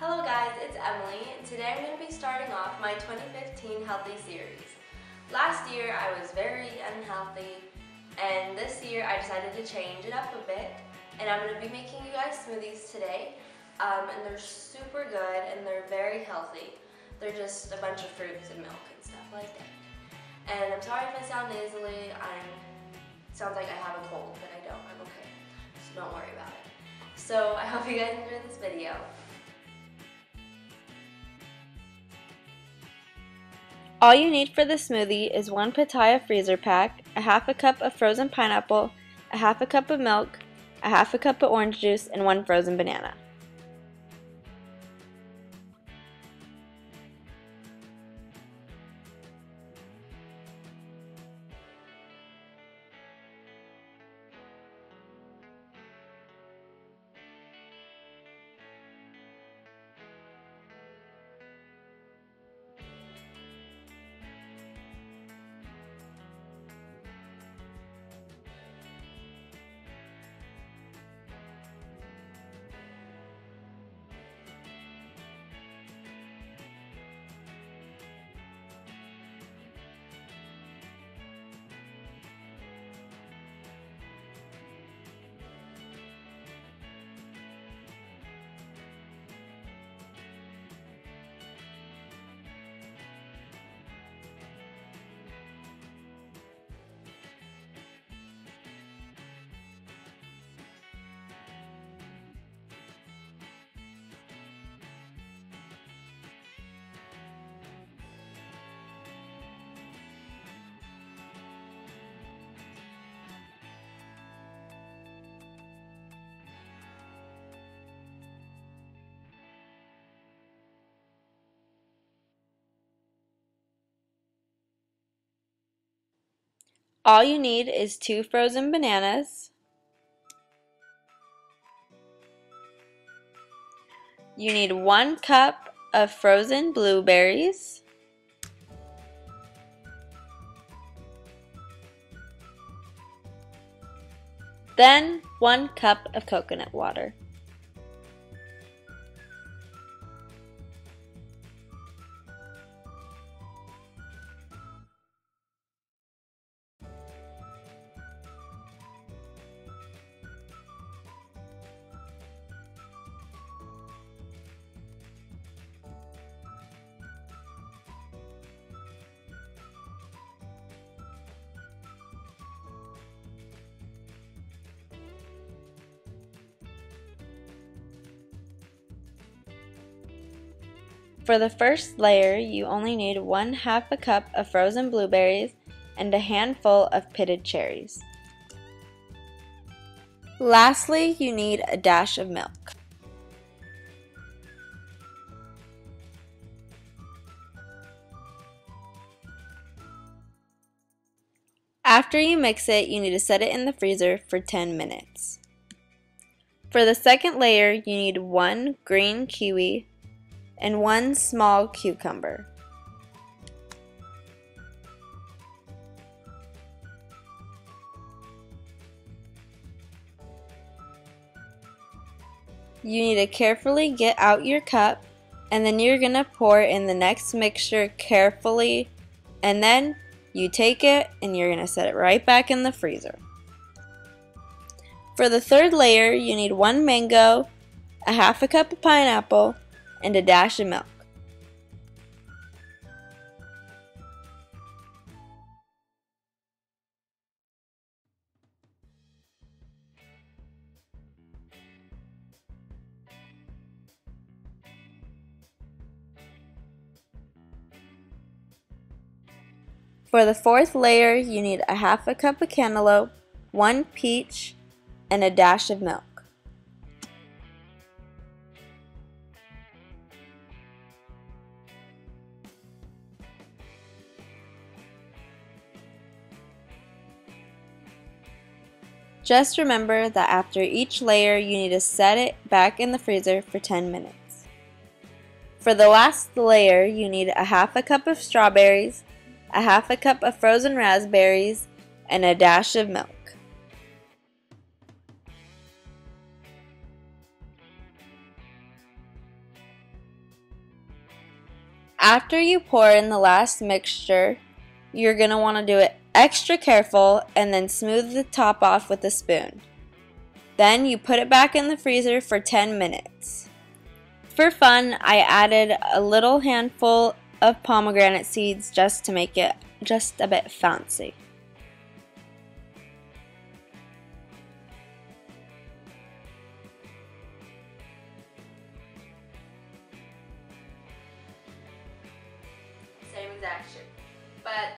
Hello guys, it's Emily, today I'm going to be starting off my 2015 Healthy Series. Last year I was very unhealthy, and this year I decided to change it up a bit, and I'm going to be making you guys smoothies today, um, and they're super good and they're very healthy. They're just a bunch of fruits and milk and stuff like that. And I'm sorry if I sound nasally, I'm, sounds like I have a cold, but I don't, I'm okay, so don't worry about it. So I hope you guys enjoy this video. All you need for the smoothie is one pitaya freezer pack, a half a cup of frozen pineapple, a half a cup of milk, a half a cup of orange juice, and one frozen banana. All you need is two frozen bananas. You need one cup of frozen blueberries. Then one cup of coconut water. For the first layer, you only need one half a cup of frozen blueberries and a handful of pitted cherries. Lastly, you need a dash of milk. After you mix it, you need to set it in the freezer for 10 minutes. For the second layer, you need one green kiwi, and one small cucumber. You need to carefully get out your cup and then you're going to pour in the next mixture carefully and then you take it and you're going to set it right back in the freezer. For the third layer, you need one mango, a half a cup of pineapple, and a dash of milk. For the fourth layer, you need a half a cup of cantaloupe, one peach, and a dash of milk. Just remember that after each layer you need to set it back in the freezer for 10 minutes. For the last layer you need a half a cup of strawberries, a half a cup of frozen raspberries, and a dash of milk. After you pour in the last mixture, you're going to want to do it extra careful and then smooth the top off with a spoon. Then you put it back in the freezer for 10 minutes. For fun, I added a little handful of pomegranate seeds just to make it just a bit fancy. Same exact shit. But